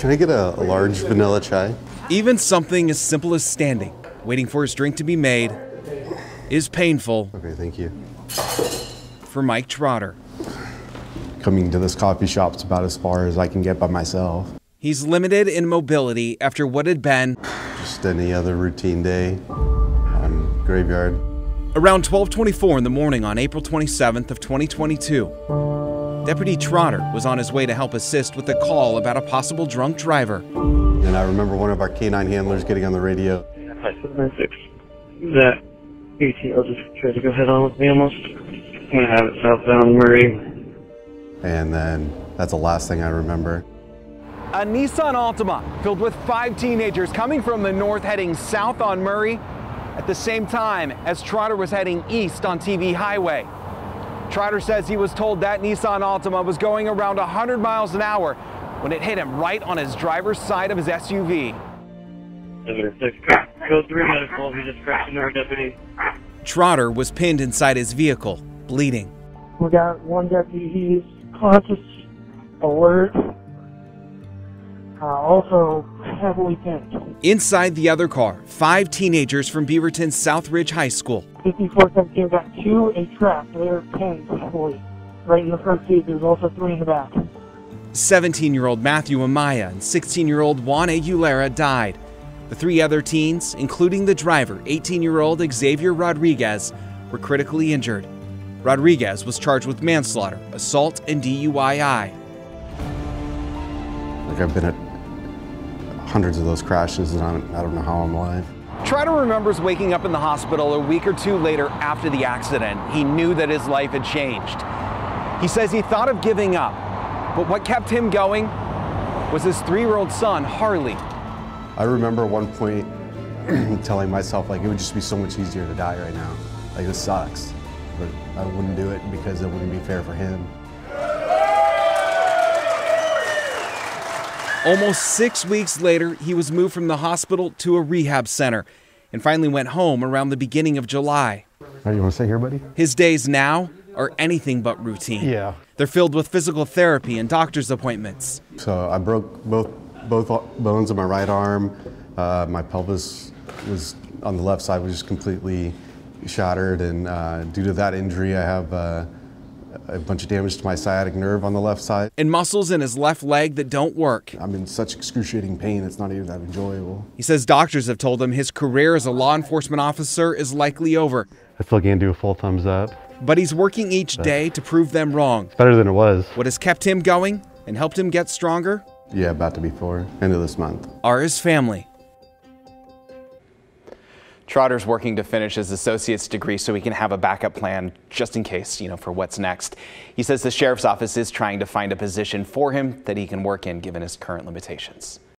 Can I get a, a large vanilla chai? Even something as simple as standing, waiting for his drink to be made, is painful Okay, thank you. for Mike Trotter. Coming to this coffee shop is about as far as I can get by myself. He's limited in mobility after what had been Just any other routine day on graveyard. around 12:24 in the morning on April 27th of 2022. Deputy Trotter was on his way to help assist with a call about a possible drunk driver. And I remember one of our canine handlers getting on the radio. Hi, 796. That ATL just tried to go head on with me almost. I'm gonna have it southbound Murray. And then that's the last thing I remember. A Nissan Altima filled with five teenagers coming from the north heading south on Murray at the same time as Trotter was heading east on TV Highway. Trotter says he was told that Nissan Altima was going around 100 miles an hour when it hit him right on his driver's side of his SUV. 796. Code 3 medical. He just crashed into our deputy. Trotter was pinned inside his vehicle, bleeding. We got one deputy, he's conscious, alert, uh, also heavily pinned. Inside the other car, five teenagers from Beaverton's Southridge High School. 5417 got two a trap, they're pinned heavily. Right in the front seat, there's also three in the back. 17 year old Matthew Amaya and 16 year old Juan Aguilera died. The three other teens, including the driver, 18 year old Xavier Rodriguez, were critically injured. Rodriguez was charged with manslaughter, assault, and DUII. Like I've been at hundreds of those crashes and I don't, I don't know how I'm alive. Trotter remembers waking up in the hospital a week or two later after the accident. He knew that his life had changed. He says he thought of giving up, but what kept him going was his three year old son, Harley. I remember at one point telling myself like it would just be so much easier to die right now. Like this sucks. But I wouldn't do it because it wouldn't be fair for him. Almost six weeks later, he was moved from the hospital to a rehab center and finally went home around the beginning of July. How you want to stay here, buddy? His days now are anything but routine. Yeah. They're filled with physical therapy and doctor's appointments. So I broke both both bones of my right arm. Uh, my pelvis was on the left side was just completely shattered, and uh, due to that injury, I have uh, a bunch of damage to my sciatic nerve on the left side. And muscles in his left leg that don't work. I'm in such excruciating pain; it's not even that enjoyable. He says doctors have told him his career as a law enforcement officer is likely over, I still can't do a full thumbs up. but he's working each day to prove them wrong. It's better than it was. What has kept him going and helped him get stronger Yeah, about to be four. End of this month. are his family. Trotter's working to finish his associate's degree so he can have a backup plan just in case, you know, for what's next. He says the sheriff's office is trying to find a position for him that he can work in given his current limitations.